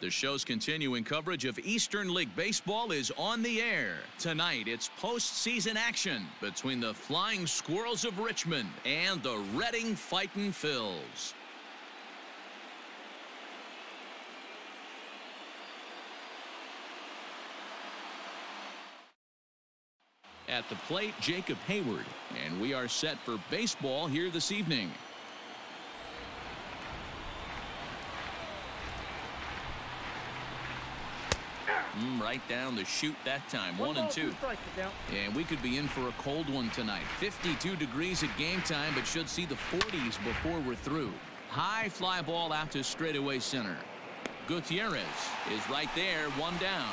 The show's continuing coverage of Eastern League Baseball is on the air. Tonight, it's postseason action between the Flying Squirrels of Richmond and the Reading Fightin' Phils. At the plate, Jacob Heyward, and we are set for baseball here this evening. Mm, right down the chute that time. One, and two. And we could be in for a cold one tonight. 52 degrees at game time, but should see the 40s before we're through. High fly ball out to straightaway center. Gutierrez is right there, one down.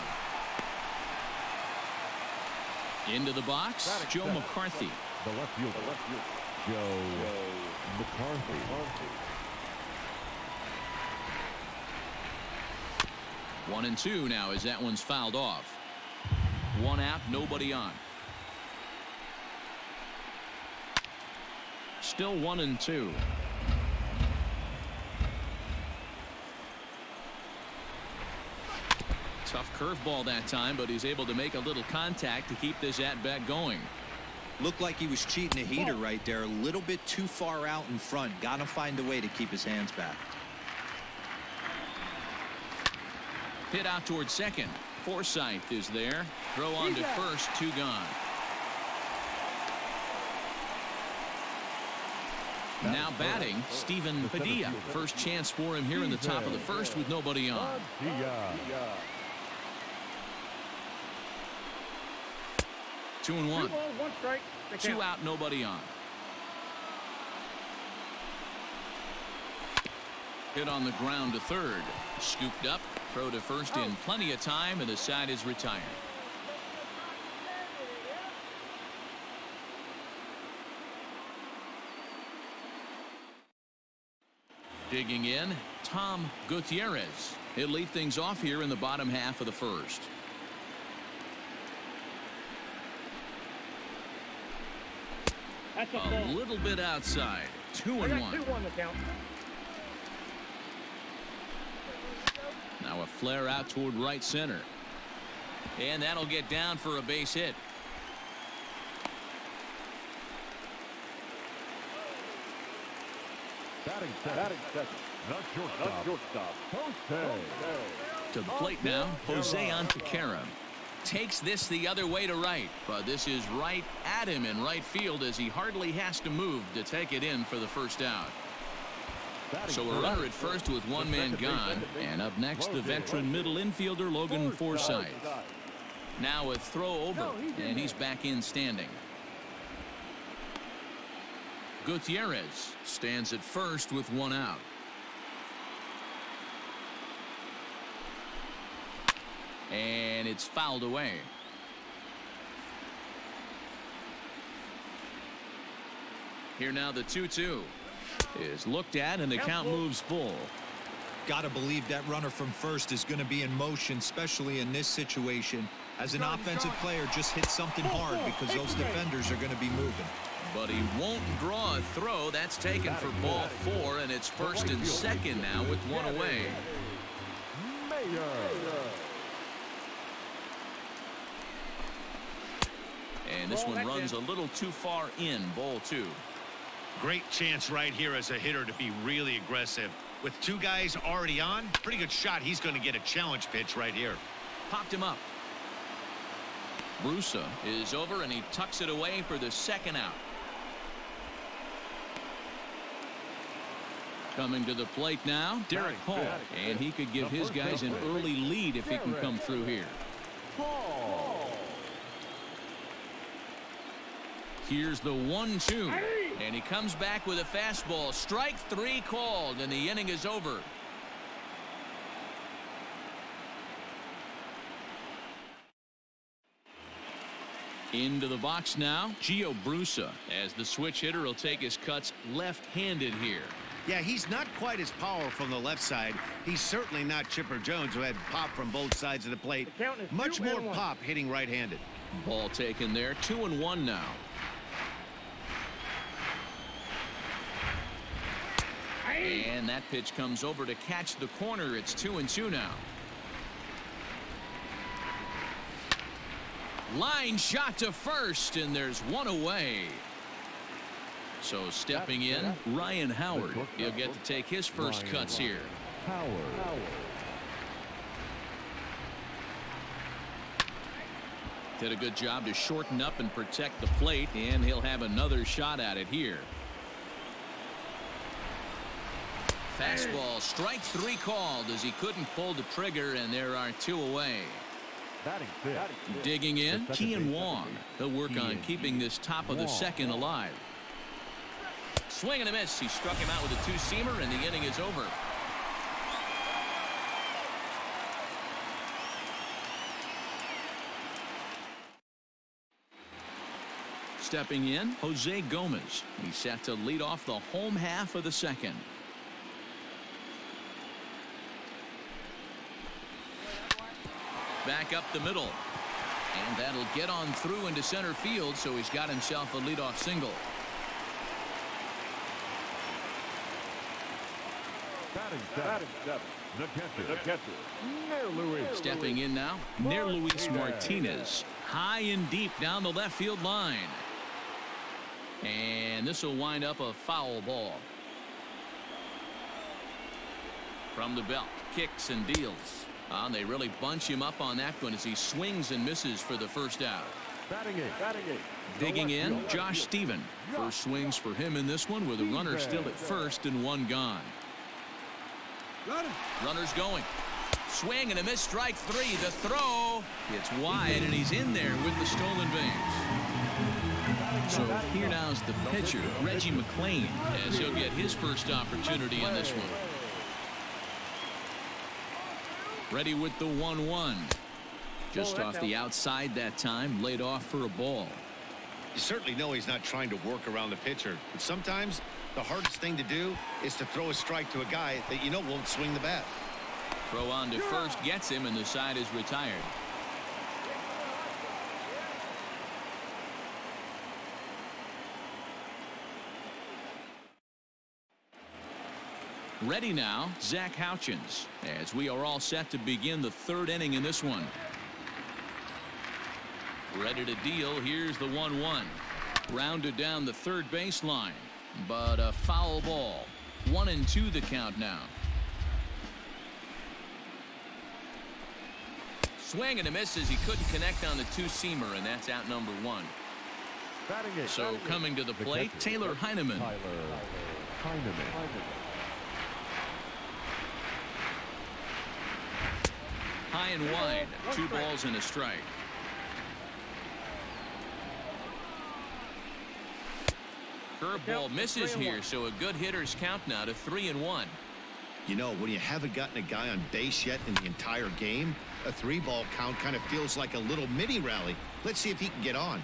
Into the box, Joe McCarthy. The left field. The left field. Joe, McCarthy. One and two now as that one's fouled off. One out, nobody on. Still one and two. Tough curveball that time, but he's able to make a little contact to keep this at bat going. Looked like he was cheating a heater oh. right there. A little bit too far out in front. Got to find a way to keep his hands back. Hit out towards second. Forsythe is there. Throw on to first. Two gone. Now batting, Stephen Padilla. First chance for him here in the top of the first with nobody on. Two and one. Two out, nobody on. Hit on the ground to third. Scooped up. Throw to first in oh. plenty of time, and the side is retired. Digging in, Tom Gutierrez. He'll lead things off here in the bottom half of the first. a, a little bit outside. Two and one. Two on the count. Now a flare out toward right center. And that'll get down for a base hit. Batting second. Batting second. Not shortstop. Not shortstop. Jose. To the plate now, Jose Antequera. Takes this the other way to right, but this is right at him in right field as he hardly has to move to take it in for the first out. So a runner at first with one man gone. And up next, the veteran middle infielder, Logan Forsythe. Now a throw over, and he's back in standing. Gutierrez stands at first with one out. And it's fouled away. Here now the 2-2 is looked at and the count moves full. Got to believe that runner from first is going to be in motion, especially in this situation. As an offensive player, just hit something hard because those defenders are going to be moving. But he won't draw a throw. That's taken for ball four, and it's first and second now with one away. And this one runs a little too far in, ball two. Great chance right here as a hitter to be really aggressive. With two guys already on, pretty good shot. He's going to get a challenge pitch right here. Popped him up. Brusa is over and he tucks it away for the second out. Coming to the plate now, Darick Hall. And he could give his guys an early lead if he can come through here. Here's the one two. And he comes back with a fastball. Strike three called, and the inning is over. Into the box now, Gio Brusa. As the switch hitter will take his cuts left-handed here. Yeah, he's not quite as powerful from the left side. He's certainly not Chipper Jones, who had pop from both sides of the plate. The Much more pop hitting right-handed. Ball taken there, two and one now. And that pitch comes over to catch the corner. It's two and two now. Line shot to first, and there's one away. So stepping in, Ryan Howard. He'll get to take his first cuts here. Howard. Did a good job to shorten up and protect the plate, and he'll have another shot at it here. Fastball, strike three called as he couldn't pull the trigger, and there are two away. Batting fifth. Digging in, The Kean Wong. He'll work on keeping this top of the second alive. Swing and a miss. He struck him out with a two-seamer, and the inning is over. Stepping in, Jose Gomez. He's set to lead off the home half of the second. Back up the middle. And that'll get on through into center field, so he's got himself a leadoff single. Batting seven. The catcher. The catcher. Nerluis. Stepping in now, Nerluis Martinez. High and deep down the left field line. And this will wind up a foul ball. From the belt, kicks and deals. Ah, they really bunch him up on that one as he swings and misses for the first out. Batting eight. Batting eight. Digging in, Josh Stephen. First swings for him in this one with a runner still at first and one gone. Runners going. Swing and a miss strike three. The throw. It's wide and he's in there with the stolen base. So here now is the pitcher, Reggie McClain, as he'll get his first opportunity in this one. Ready with the 1-1. Just off the outside that time, laid off for a ball. You certainly know he's not trying to work around the pitcher, but sometimes the hardest thing to do is to throw a strike to a guy that you know won't swing the bat. Throw on to first gets him and the side is retired. Ready now, Zach Houchins, as we are all set to begin the third inning in this one. Ready to deal. Here's the 1-1. Rounded down the third baseline, but a foul ball. One and two the count now. Swing and a miss as he couldn't connect on the two-seamer, and that's out number one. Batting eight. So Batting eight. coming to the The plate. Tyler Heineman. Tyler Heineman. High and wide. Two balls and a strike. Curveball misses here, so a good hitter's count now to three and one. You know, when you haven't gotten a guy on base yet in the entire game, a three ball count kind of feels like a little mini rally. Let's see if he can get on.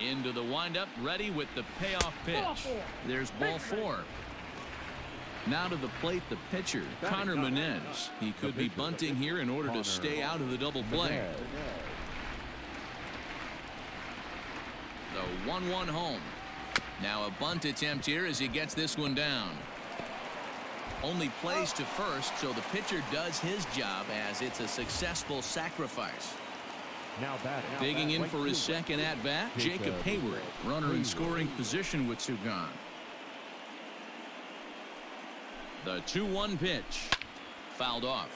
Into the windup, ready with the payoff pitch. There's ball four. Now to the plate, the pitcher, Conner Menez. He could be bunting here in order to stay out of the double play. The 1-1 home. Now a bunt attempt here as he gets this one down. Only plays to first, so the pitcher does his job as it's a successful sacrifice. Now batting. Digging in for his second at-bat, Jacob Heyward. Runner in scoring position with two gone. The 2-1 pitch. Fouled off.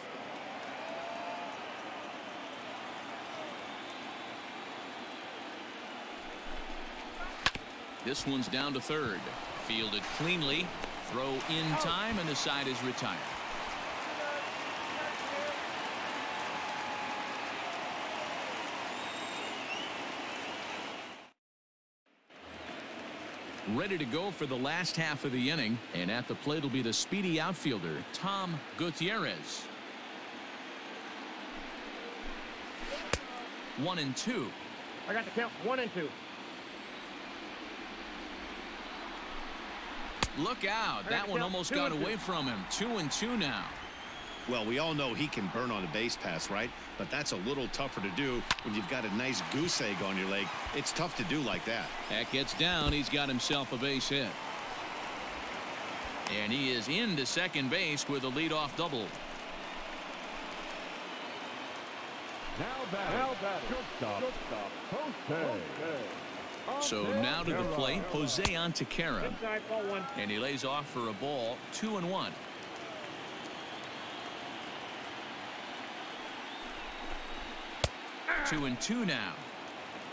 This one's down to third. Fielded cleanly. Throw in oh. time, and the side is retired. Ready to go for the last half of the inning. And at the plate will be the speedy outfielder, Tom Gutierrez. One and two. I got the count one and two. Look out. That one almost got away from him. Two and two now. Well, we all know he can burn on a base pass, right? But that's a little tougher to do when you've got a nice goose egg on your leg. It's tough to do like that. That gets down. He's got himself a base hit. And he is into second base with a leadoff double. Now Now batting. Shortstop. Jose. So now to the plate, Jose Antequera. Inside. And he lays off for a ball, two and one. Two and two now.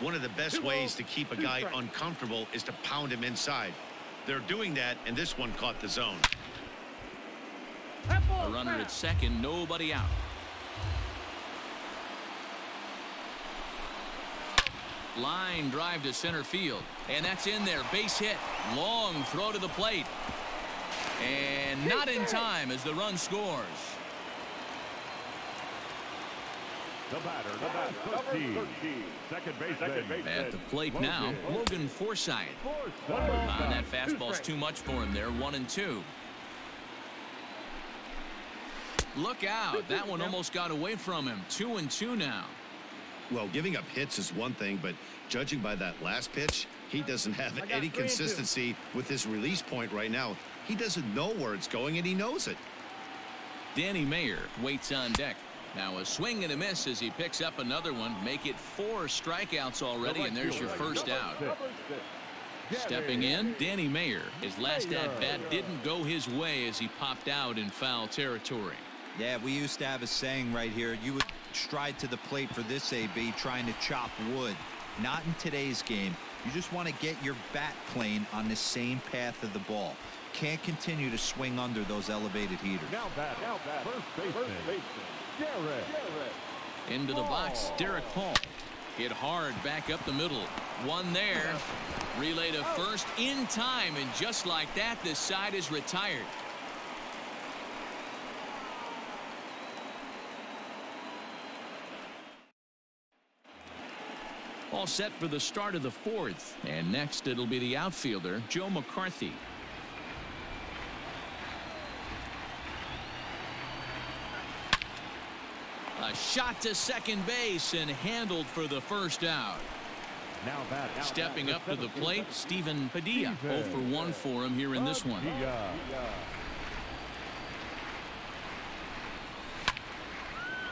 One of the best ways to keep a guy uncomfortable is to pound him inside. They're doing that, and this one caught the zone. That A runner foul. at second, nobody out. Line drive to center field. And that's in there. Base hit. Long throw to the plate. And not in time as the run scores. The batter. The batter. 13. Second baseman. At the plate now, Logan Forsythe. Ah, that fastball's too much for him there. One and two. Look out. That one almost got away from him. Two and two now. Well, giving up hits is one thing, but judging by that last pitch, he doesn't have any three and two. consistency with his release point right now. He doesn't know where it's going, and he knows it. Danny Mayer waits on deck. Now a swing and a miss as he picks up another one. Make it four strikeouts already, and there's your first out. Stepping in, Danny Mayer. His last at bat didn't go his way as he popped out in foul territory. Yeah, we used to have a saying right here. You would stride to the plate for this AB trying to chop wood. Not in today's game. You just want to get your bat plane on the same path of the ball. Can't continue to swing under those elevated heaters. Now batting. Now batting. First baseman. Into the box, Derek Paul. Hit hard back up the middle. One there. Relay to first in time, and just like that, this side is retired. All set for the start of the fourth. And next it'll be the outfielder, Joe McCarthy. A shot to second base and handled for the first out. Now batting. Stepping up to the plate, Stephen Padilla. 0 for 1 for him here in this one.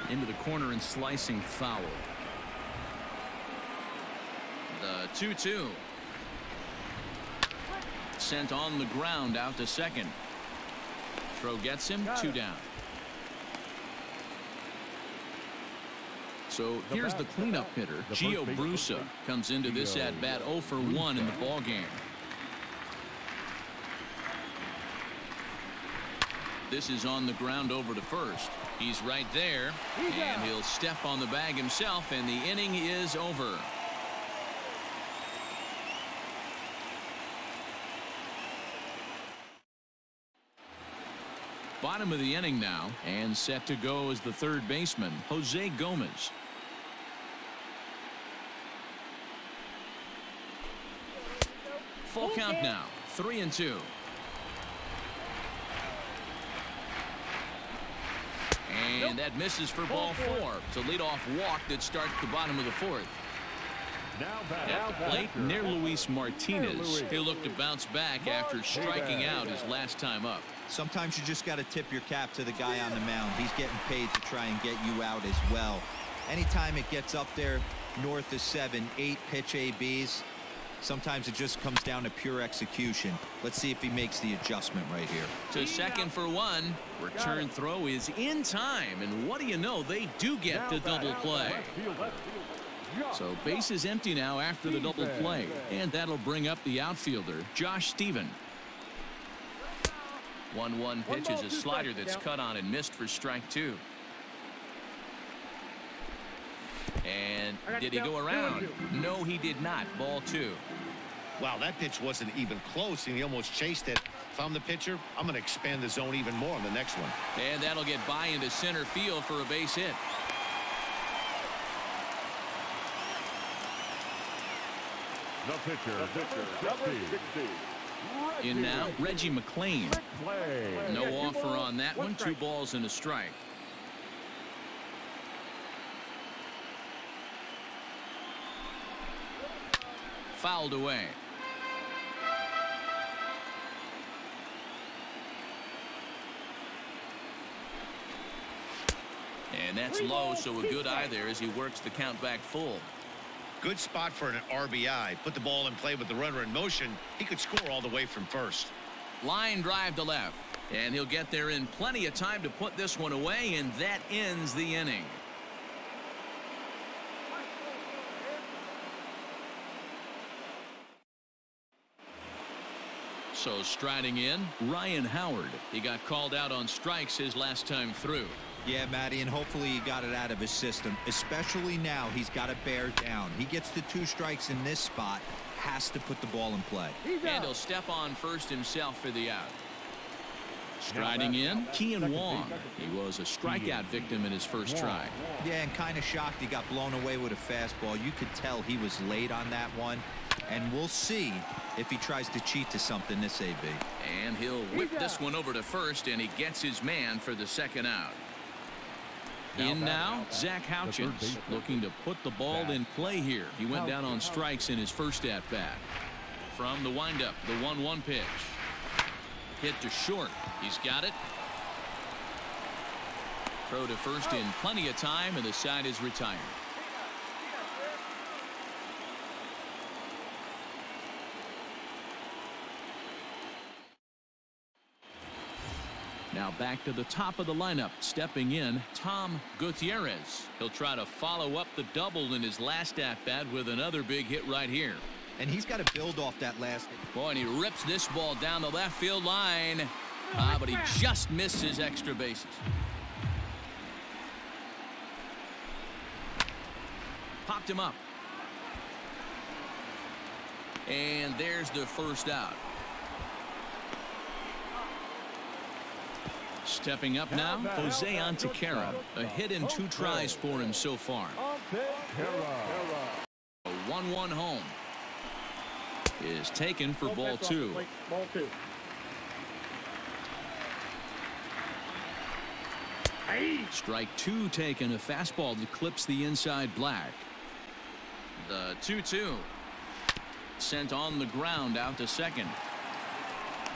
Into the corner and slicing foul. The 2 2. Sent on the ground out to second. Throw gets him, two down. So here's the cleanup hitter, Gio Brusa, comes into this at bat 0 for 1 in the ball game. This is on the ground over to first. He's right there, and he'll step on the bag himself, and the inning is over. Bottom of the inning now, and set to go is the third baseman, Jose Gomez. Full count now, three and two. And that misses for ball four. It's a leadoff walk that starts the bottom of the fourth. Now batting. At the plate, Nerluis Martinez. He looked to bounce back after striking out his last time up. Sometimes you just got to tip your cap to the guy on the mound. He's getting paid to try and get you out as well. Anytime it gets up there north of seven, eight pitch ABs, sometimes it just comes down to pure execution. Let's see if he makes the adjustment right here. To second for one. Return throw is in time. And what do you know? They do get the double play. So base is empty now after the double play. And that'll bring up the outfielder, Josh Stephen. 1-1 pitch is a slider that's cut on and missed for strike two. And did he go around? No, he did not. Ball two. Wow, that pitch wasn't even close, and he almost chased it. If I'm the pitcher, I'm going to expand the zone even more on the next one. And that'll get by into center field for a base hit. The pitcher. The pitcher. In now, Reggie McClain. Play. No offer on that one. Two balls and a strike. Fouled away. And that's low, so a good eye there as he works the count back full. Good spot for an RBI. Put the ball in play with the runner in motion. He could score all the way from first. Line drive to left. And he'll get there in plenty of time to put this one away, and that ends the inning. So striding in, Ryan Howard. He got called out on strikes his last time through. Yeah, Matty, and hopefully he got it out of his system, especially now he's got to bear down. He gets the two strikes in this spot, has to put the ball in play. And he'll step on first himself for the out. Striding in, Kean Wong. He was a strikeout victim in his first try. Yeah, and kind of shocked he got blown away with a fastball. You could tell he was late on that one. And we'll see if he tries to cheat to something this AB. And he'll whip this one over to first, and he gets his man for the second out. In now, Zach Houchins looking to put the ball in play here. He went down on strikes in his first at bat. From the windup, the 1-1 pitch. Hit to short. He's got it. Throw to first in plenty of time, and the side is retired. Now back to the top of the lineup. Stepping in, Tom Gutierrez. He'll try to follow up the double in his last at-bat with another big hit right here. And he's got to build off that last. Boy, and he rips this ball down the left field line. Ah, but he just missed his extra bases. Popped him up. And there's the first out. Stepping up now, Jose Antequera. A hit in two tries for him so far. A 1-1 home is taken for ball two. Ball two. Strike two taken. A fastball that clips the inside black. The 2-2. Sent on the ground out to second.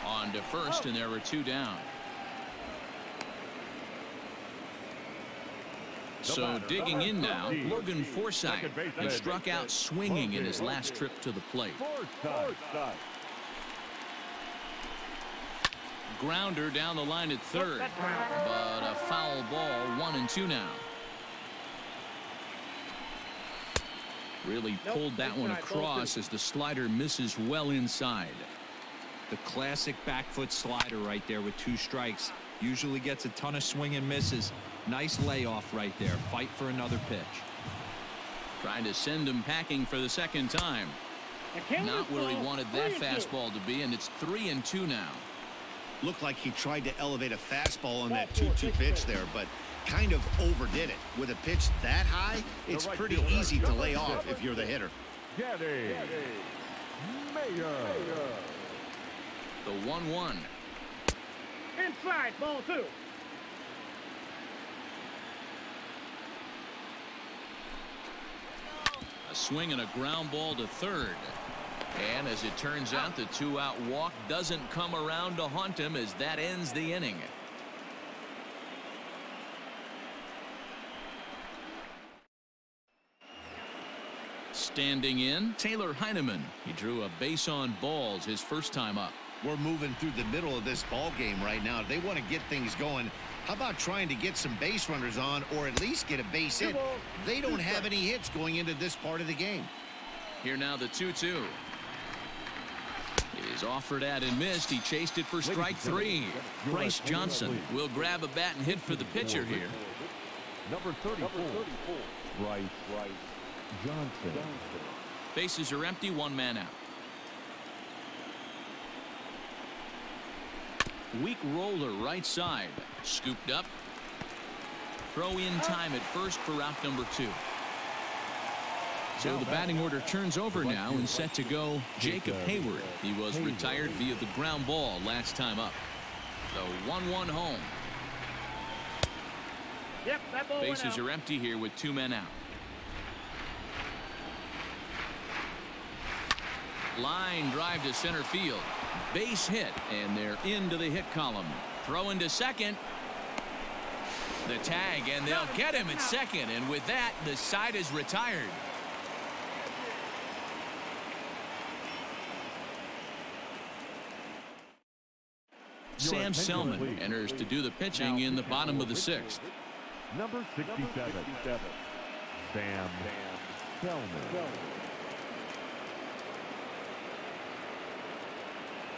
On to first, and there were two down. So digging in now, Logan Forsythe. He struck out swinging in his last trip to the plate. Grounder down the line at third. But a foul ball, one and two now. Really pulled that one across as the slider misses well inside. The classic back foot slider right there with two strikes. Usually gets a ton of swing and misses. Nice layoff right there. Fight for another pitch. Trying to send him packing for the second time. Not where he wanted that fastball to be, and it's three and two now. Looked like he tried to elevate a fastball on that 2-2 pitch there, but kind of overdid it. With a pitch that high, it's pretty easy to lay off if you're the hitter. Getty. Mayor. The 1-1. Inside, ball two. Swing and a ground ball to third. And as it turns out, the two-out walk doesn't come around to haunt him as that ends the inning. Standing in, Tyler Heineman. He drew a base on balls his first time up. We're moving through the middle of this ball game right now. They want to get things going. How about trying to get some base runners on or at least get a base hit? They don't have any hits going into this part of the game. Here now the 2-2. Is offered at and missed. He chased it for strike three. Bryce Johnson will grab a bat and hit for the pitcher here. Number 34. Bryce Johnson. Bases are empty. One man out. Weak roller right side. Scooped up. Throw in oh. time at first for out number two. So the batting order turns over now and set to go Jacob Heyward. He was retired via the ground ball last time up. The 1-1 home. Yep, that ball Bases are empty here with two men out. Line drive to center field. Base hit, and they're into the hit column. Throw into second. The tag, and they'll get him at second. And with that, the side is retired. Sam Selman enters to do the pitching in the bottom of the sixth. Number 67. Sam Selman.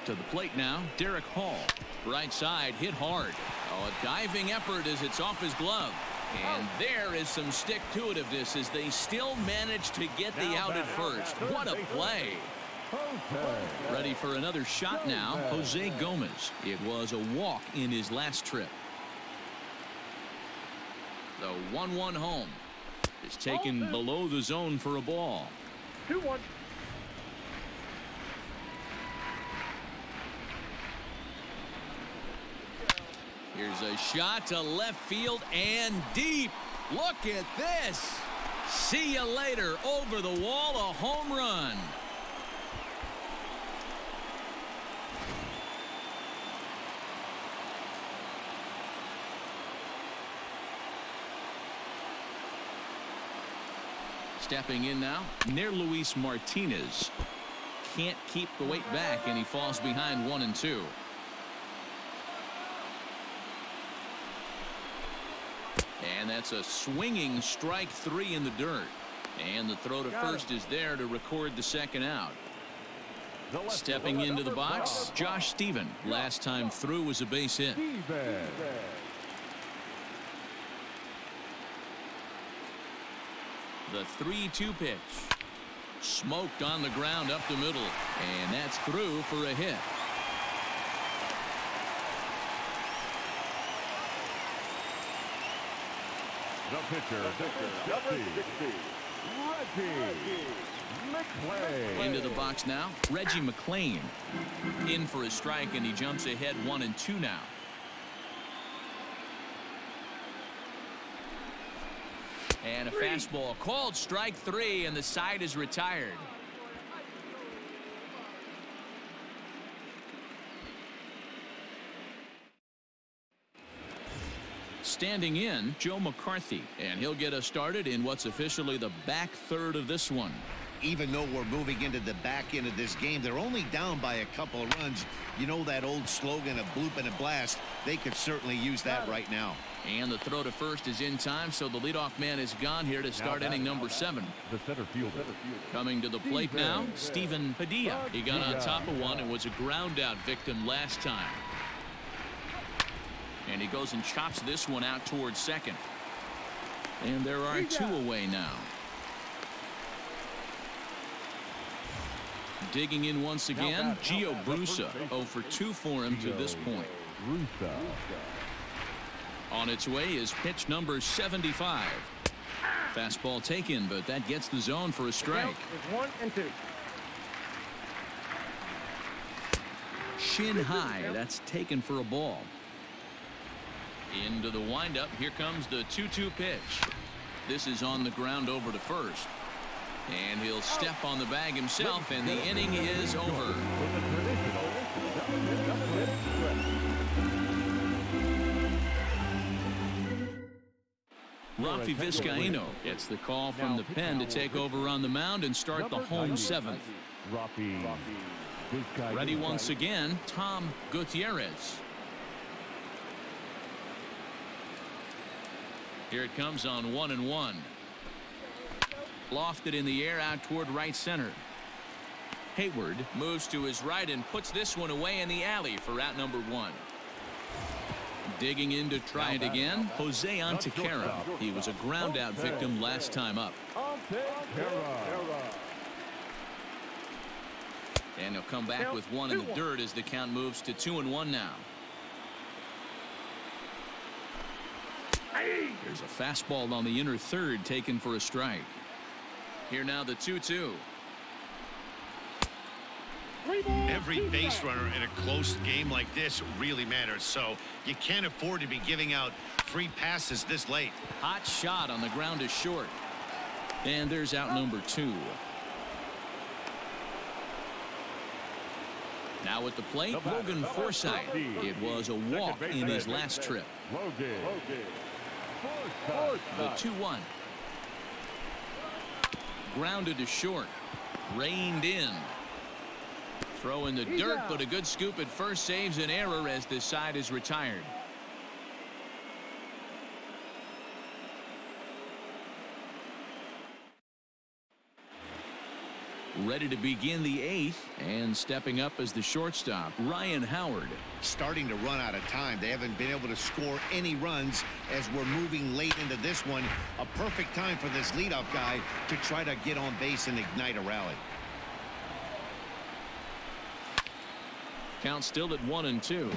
To the plate now, Darick Hall. Right side, hit hard. Oh, a diving effort as it's off his glove. And there is some stick-to-itiveness as they still manage to get the out at first. What a play. Ready for another shot now, Jose Gomez. It was a walk in his last trip. The 1-1 home is taken below the zone for a ball. 2-1. Here's a shot to left field and deep. Look at this. See you later. Over the wall, a home run. Stepping in now, Nerluis Martinez. Can't keep the weight back, and he falls behind one and two. And that's a swinging strike three in the dirt. And the throw to first is there to record the second out. Stepping into the box, Josh Stephen. Last time through was a base hit. The 3-2 pitch. Smoked on the ground up the middle. And that's through for a hit. The pitcher, Reggie McClain. Into the box now, Reggie McClain. In for a strike, and he jumps ahead one and two now. And a fastball called strike three, and the side is retired. Standing in, Joe McCarthy, and he'll get us started in what's officially the back third of this one. Even though we're moving into the back end of this game, they're only down by a couple of runs. You know that old slogan of bloop and a blast. They could certainly use that right now. And the throw to first is in time, so the leadoff man is gone here to start inning number seven. The center fielder. Coming to the plate now, Stephen Padilla. He got on top of one and was a ground out victim last time. And he goes and chops this one out towards second. And there are two away now. Digging in once again, Gio Brusa. 0 for 2 for him to this point. Rusa. On its way is pitch number 75. Fastball taken, but that gets the zone for a strike. One and two. Shin high. That's taken for a ball. Into the windup. Here comes the 2-2 pitch. This is on the ground over to first. And he'll step on the bag himself, and the inning is over. Rafi Vizcaino gets the call from the pen to take over on the mound and start the home seventh. Ready once again, Tom Gutierrez. Here it comes on one and one. Lofted in the air out toward right center. Heyward moves to his right and puts this one away in the alley for out number one. Digging in to try it again, Jose Antequera. He was a ground out victim last time up. And he'll come back with one in the dirt as the count moves to two and one now. There's a fastball on the inner third taken for a strike. Here now the 2-2. Every base runner in a close game like this really matters. So you can't afford to be giving out free passes this late. Hot shot on the ground is short. And there's out number two. Now at the plate, Logan Forsythe. It was a walk in his last trip. Logan. The 2-1. Grounded to short. Reined in. Throw in the He's dirt, out. but a good scoop at first saves an error as this side is retired. Ready to begin the eighth and stepping up as the shortstop, Ryan Howard. starting to run out of time. They haven't been able to score any runs as we're moving late into this one. A perfect time for this leadoff guy to try to get on base and ignite a rally. Count still at one and two.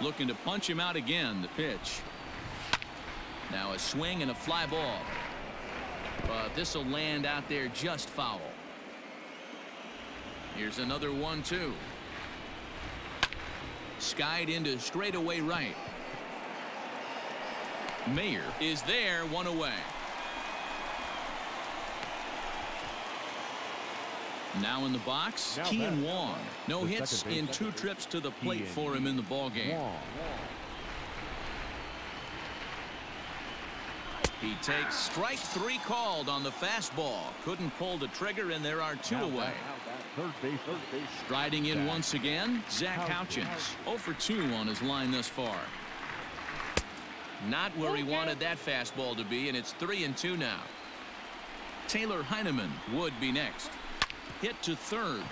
Looking to punch him out again. The pitch. Now a swing and a fly ball. Uh, but this will land out there just foul. Here's another one two. Skied into straightaway right. Mayer is there one away. Now in the box, Now Kean. Wong. No The hits in two trips to the plate for him in the ball game. Wong. He takes strike three called on the fastball. Couldn't pull the trigger, and there are two away. Third base. Third base. Striding in once again, Zach Houchins. 0 for 2 on his line thus far. Not where he wanted that fastball to be, and it's 3 and 2 now. Tyler Heineman would be next. Hit to third.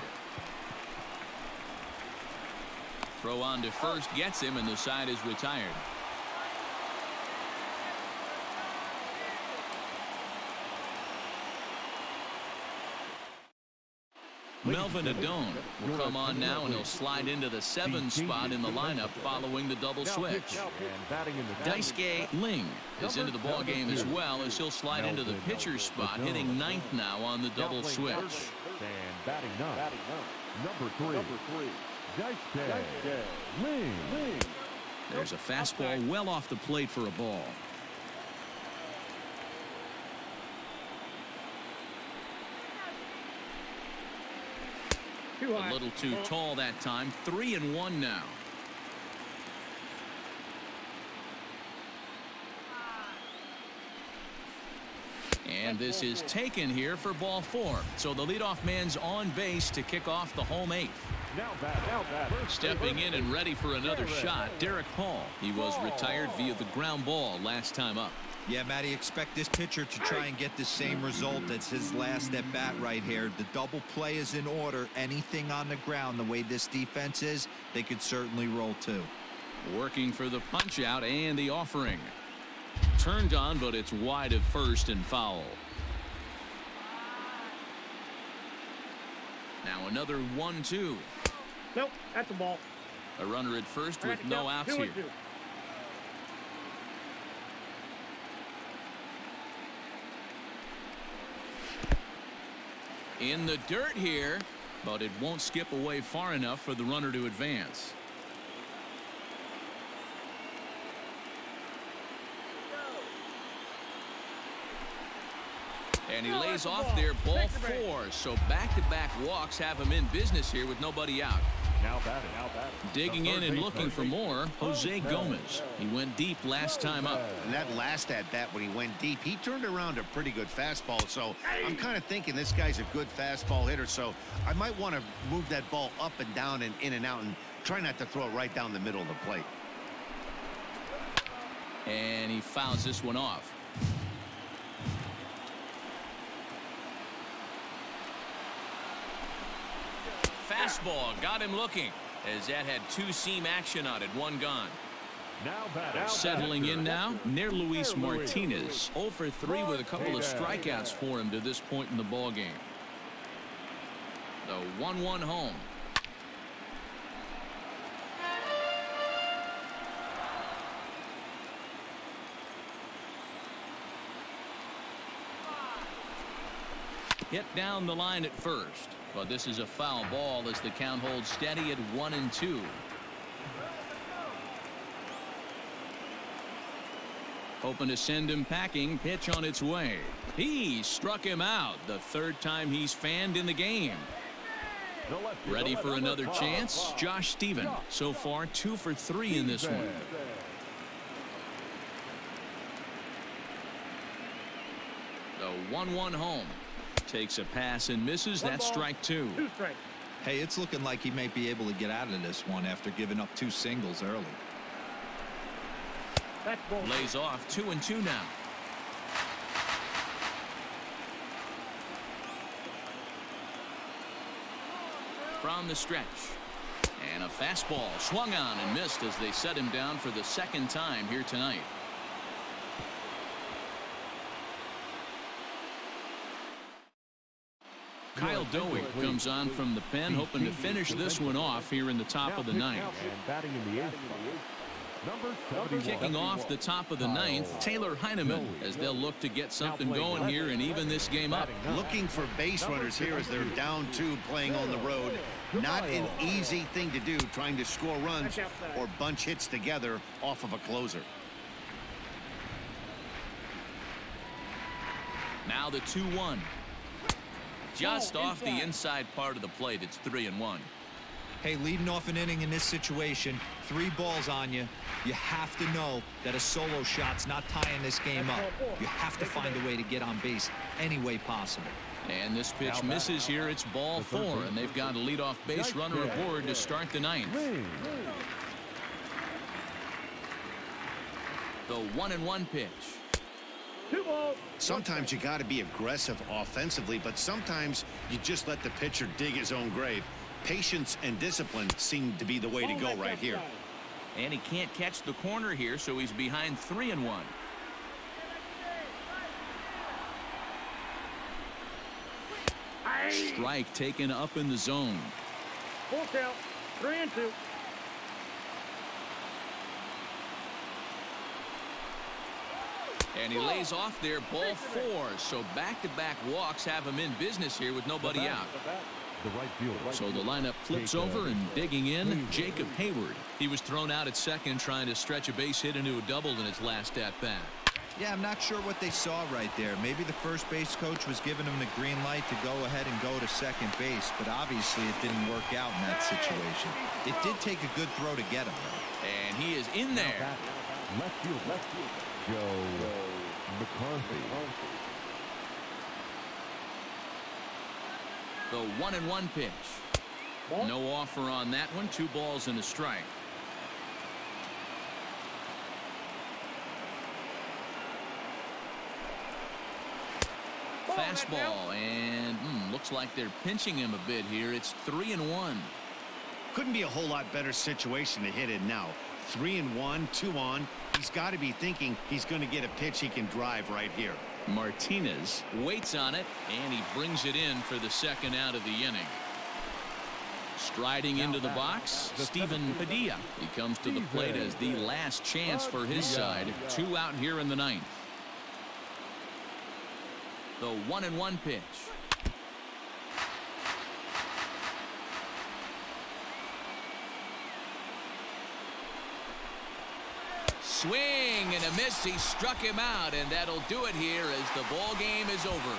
Throw on to first gets him, and the side is retired. Melvin Adon will come on now and he'll slide into the seven spot in the lineup following the double switch. pitching and batting in the Daisuke Ling is into the ball game as well as he'll slide into the pitcher's spot hitting ninth now on the double switch. And batting ninth. Number three. Number. Daisuke Ling. Ling. There's a fastball well off the plate for a ball. A high. little too tall that time. Three and one now. And this is taken here for ball four. So the leadoff man's on base to kick off the home eighth. Now batting. Now batting. Stepping in and ready for another shot, Darick Hall. He was retired via the ground ball last time up. Yeah, Matty, expect this pitcher to try and get the same result as his last at bat right here. The double play is in order. Anything on the ground, the way this defense is, they could certainly roll too. Working for the punch out and the offering. Turned on, but it's wide of first and foul. Now another 1 2. Nope, that's the ball. A runner at first with no outs here. two. In the dirt here, but it won't skip away far enough for the runner to advance. And he lays off there, ball Take the break. four. So back-to-back walks have him in business here with nobody out. Now batting. Now batting. Digging in and looking for more, Jose Gomez. He went deep last time up. And that last at bat when he went deep, he turned around a pretty good fastball. So I'm kind of thinking this guy's a good fastball hitter. So I might want to move that ball up and down and in and out and try not to throw it right down the middle of the plate. And he fouls this one off. Fastball got him looking as that had two seam action on it, one gone. Now batting. Settling in now, Nerluis Luis. Martinez. 0 for 3 with a couple of strikeouts for him to this point in the ball game. The 1-1 home. hit down the line at first. But this is a foul ball as the count holds steady at one and two. Hoping to send him packing. Pitch on its way. He struck him out the third time he's fanned in the game. Ready for another chance? Josh Stephen. So far, two for three in this one. The 1-1 home. Takes a pass and misses. One That's ball, strike two. Two. Hey, it's looking like he may be able to get out of this one after giving up two singles early. That's ball. Lays off two and two now. From the stretch. And a fastball swung on and missed as they set him down for the second time here tonight. Doig comes on from the pen hoping to finish this one off here in the top of the ninth. And batting in the eighth. Kicking off the top of the ninth, Tyler Heineman, as they'll look to get something going here and even this game up. Looking for base runners here as they're down two playing on the road. Not an easy thing to do trying to score runs or bunch hits together off of a closer. Now the 2-1. Just off the inside part of the plate, it's 3 and 1. Hey, leading off an inning in this situation, three balls on you. You have to know that a solo shot's not tying this game up. You have to find a way to get on base any way possible. And this pitch misses here. It's ball four, and they've got a leadoff base runner aboard to start the ninth. The one and one pitch. Two balls. Sometimes you got to be aggressive offensively, but sometimes you just let the pitcher dig his own grave. Patience and discipline seem to be the way to oh, go right here. And he can't catch the corner here, so he's behind three and one. Strike taken up in the zone. Full count. Three and two. And he lays off there, ball four. So back-to-back walks have him in business here with nobody out. The right field. So the lineup flips over and digging in, Jacob Heyward. He was thrown out at second trying to stretch a base hit into a double in his last at-bat. Yeah, I'm not sure what they saw right there. Maybe the first base coach was giving him the green light to go ahead and go to second base, but obviously it didn't work out in that situation. It did take a good throw to get him. And he is in there. Left field. Left field. Joe McCarthy. The one and one pitch. No offer on that one. Two balls and a strike. Fastball and hmm, looks like they're pinching him a bit here. It's three and one. Couldn't be a whole lot better situation to hit it now. Three and one, two on. He's got to be thinking he's going to get a pitch he can drive right here. Martinez waits on it and he brings it in for the second out of the inning. Striding into the box, Stephen Padilla. He comes to the plate as the last chance for his side. Two out here in the ninth. The one and one pitch. Swing and a miss. He struck him out, and that'll do it here as the ball game is over.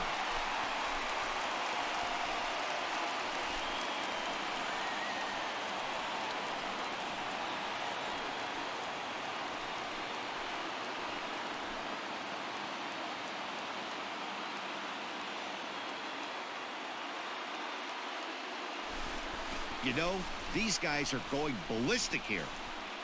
You know, these guys are going ballistic here.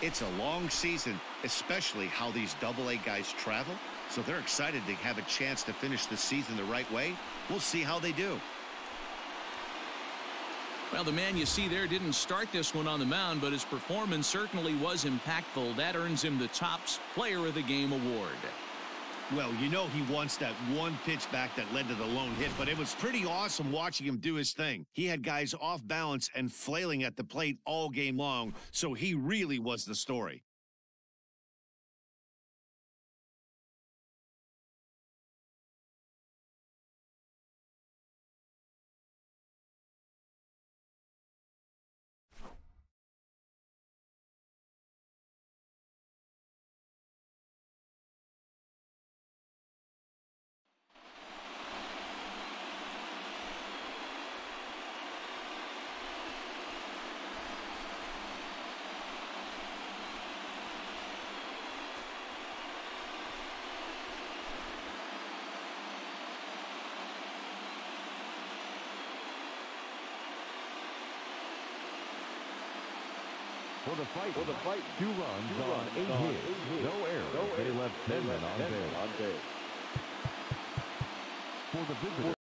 It's a long season, especially how these double-A guys travel. So they're excited to have a chance to finish the season the right way. We'll see how they do. Well, the man you see there didn't start this one on the mound, but his performance certainly was impactful. That earns him the top player of the game award. Well, you know he wants that one pitch back that led to the lone hit, but it was pretty awesome watching him do his thing. He had guys off balance and flailing at the plate all game long, so he really was the story. Fight, for the fight, two runs on eight hits, no errors. They left ten men on base. For the visitor.